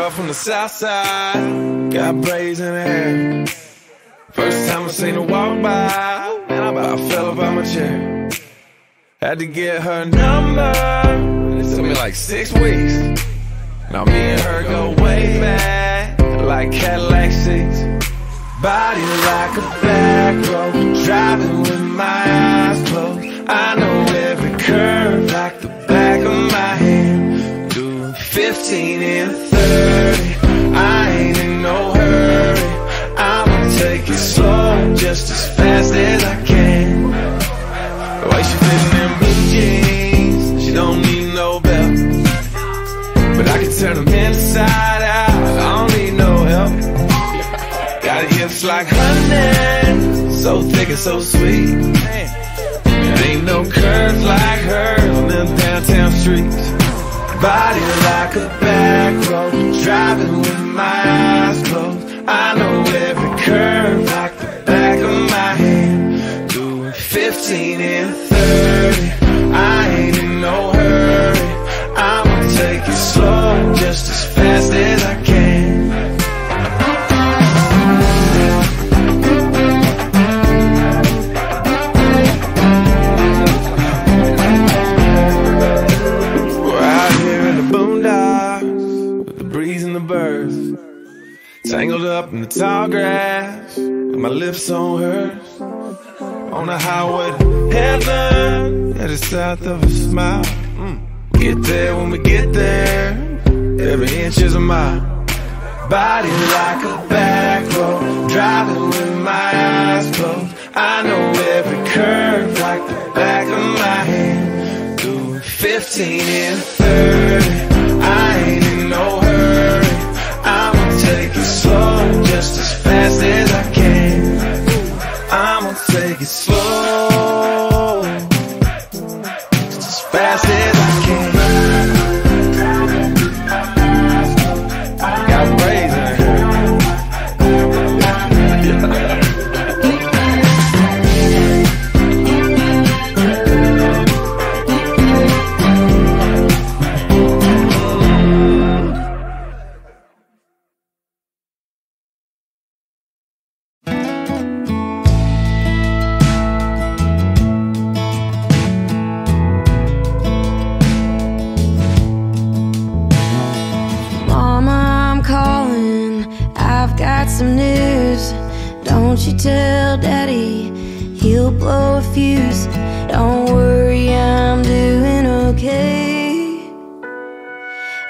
girl from the south side. Got braids in her hair. First time I seen her walk by, and I about fell out my chair. Had to get her number. And it took me like six weeks. Now me and her go way back, like Cadillac seats. Body like a back road, driving with my eyes closed. I know every curve like the back of my hand. Doing 15 and so sweet. There ain't no curves like hers on them downtown streets. Body like a back road, driving with my eyes closed. I know every curve like the back of my hand. Doing 15 and 30, I ain't in no hurry. I'ma take it slow, just as fast as in the tall grass with my lips on hers. On the highway to heaven, headed south of a smile. Mm. Get there when we get there, every inch is a mile. Body like a back road, driving with my eyes closed. I know every curve like the back of my hand. Doing 15 and 30, I ain't just as fast as I can. I'ma take it slow, Don't you tell Daddy, he'll blow a fuse. Don't worry, I'm doing okay.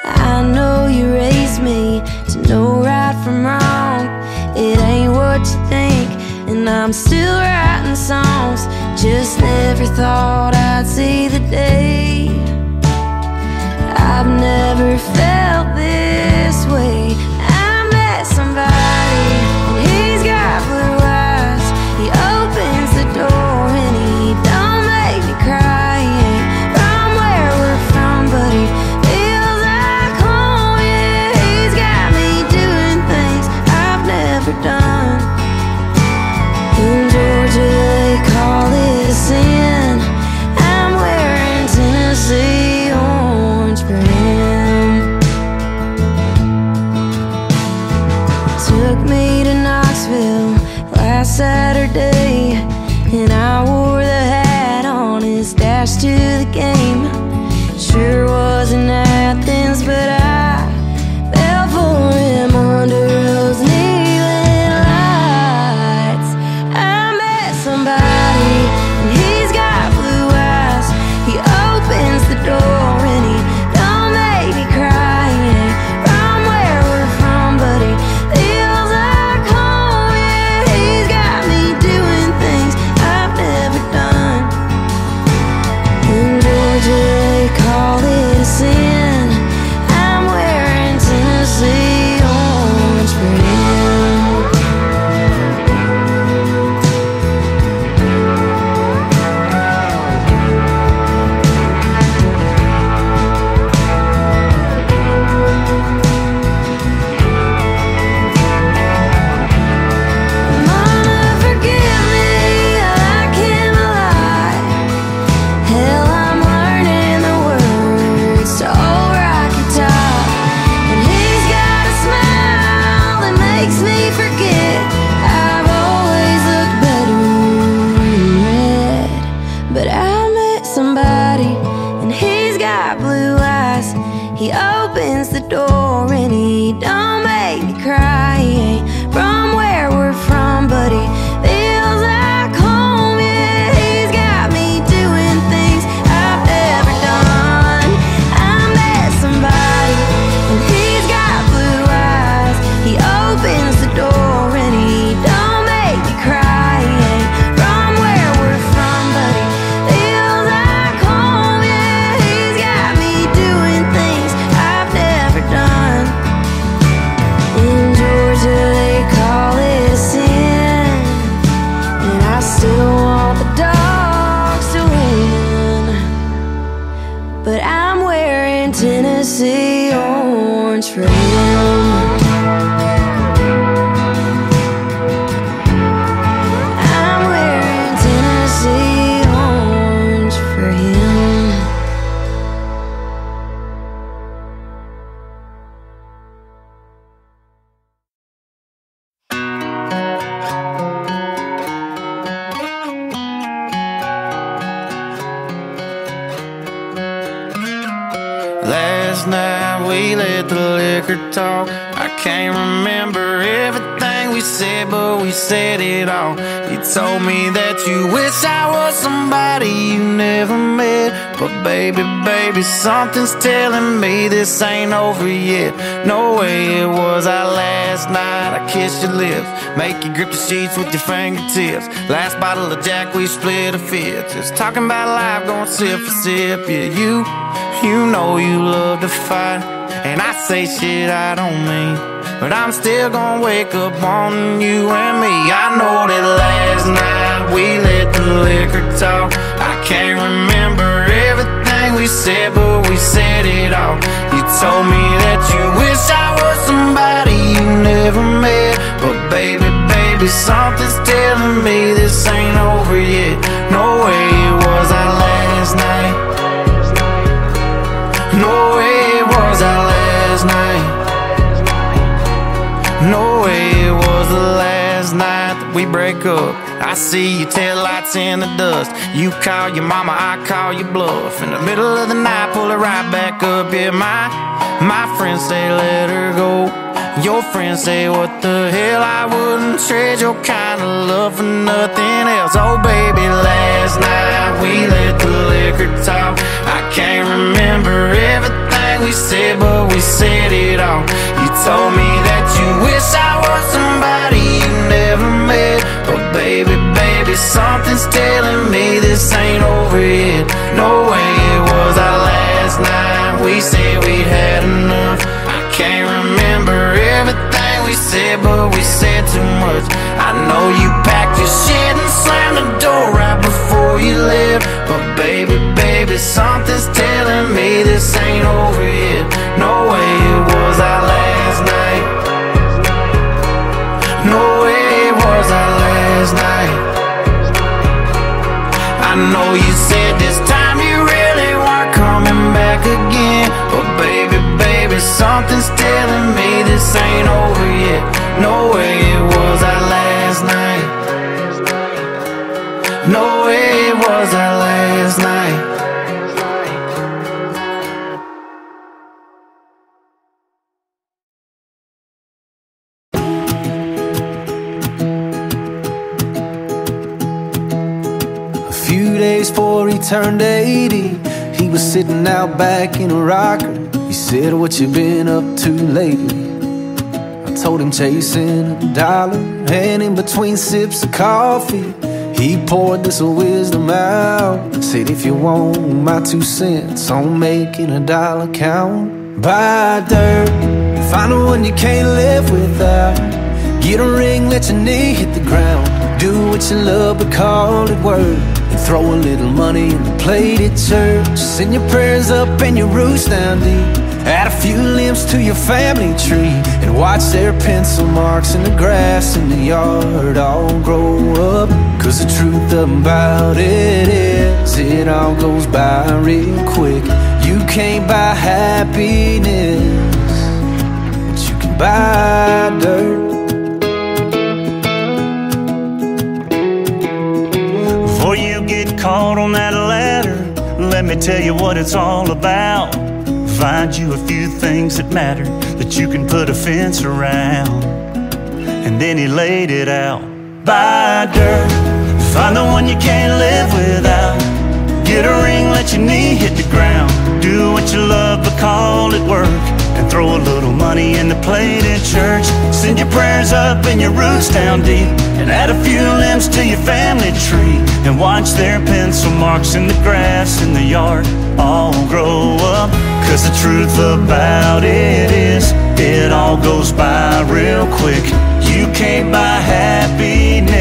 I know you raised me to know right from wrong. It ain't what you think, and I'm still writing songs. Just never thought I'd see the day. I've never felt but I talk. I can't remember everything we said, but we said it all. You told me that you wish I was somebody you never met. But baby, baby, something's telling me this ain't over yet. No way it was our last night. I kissed your lips, make you grip the sheets with your fingertips. Last bottle of Jack, we split a fifth. Just talking about life, going sip for sip. Yeah, you, you know you love to fight. And I say shit I don't mean. But I'm still gonna wake up on you and me. I know that last night we let the liquor talk. I can't remember everything we said, but we said it all. You told me that you wish I was somebody you never met. But baby, baby, something's telling me this ain't over yet. No way we break up. I see your taillights in the dust. You call your mama, I call your bluff. In the middle of the night, pull it right back up. Yeah, my my friends say let her go. Your friends say what the hell? I wouldn't trade your kind of love for nothing else. Oh baby, last night we let the liquor talk. I can't remember everything we said, but we said it all. You told me that you wish I was baby, baby, something's telling me this ain't over yet. No way it was our last night. We said we'd had enough. I can't remember everything we said, but we said too much. I know you packed your shit and slammed the door right before you left. But baby, baby, something's No way it was our last night. No way it was our last night. A few days before he turned 80, he was sitting out back in a rocker. He said, What you been up to lately? Told him chasing a dollar, and in between sips of coffee, he poured this wisdom out. Said, If you want my two cents on making a dollar count, buy dirt, find the one you can't live without. Get a ring, let your knee hit the ground. Do what you love, but call it work. Throw a little money in the plate at church. Send your prayers up and your roots down deep. Add a few limbs to your family tree. And watch their pencil marks in the grass in the yard all grow up. Cause the truth about it is, it all goes by real quick. You can't buy happiness, but you can buy dirt. Before you get caught on that ladder, let me tell you what it's all about. Find you a few things that matter that you can put a fence around. And then he laid it out. Buy dirt, find the one you can't live without. Get a ring, let your knee hit the ground. Do what you love, but call it work. And throw a little money in the plate at church. Send your prayers up and your roots down deep. And add a few limbs to your family tree. And watch their pencil marks in the grass in the yard all grow up. Cause the truth about it is, it all goes by real quick. You can't buy happiness,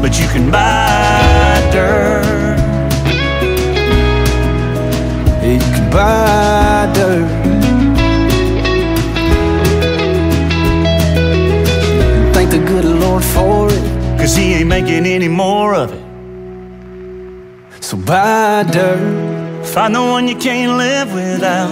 but you can buy dirt. You can buy dirt. Thank the good Lord for it. Cause he ain't making any more of it. So buy dirt. Find the one you can't live without.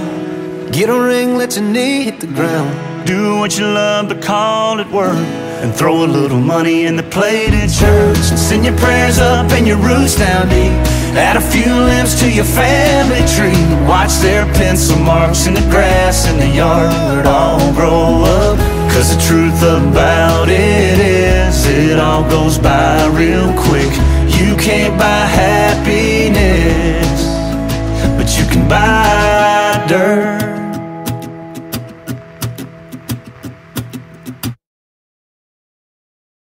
Get a ring, let your knee hit the ground. Do what you love, but call it work. and throw a little money in the plate at church. And send your prayers up and your roots down deep. Add a few limbs to your family tree. Watch their pencil marks in the grass in the yard all grow up. Cause the truth about it is, it all goes by real quick. You can't buy happiness, buy dirt.